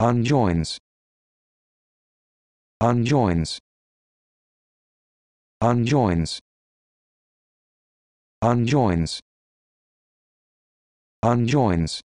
unjoins. Unjoins. Unjoins. Unjoins. Unjoins.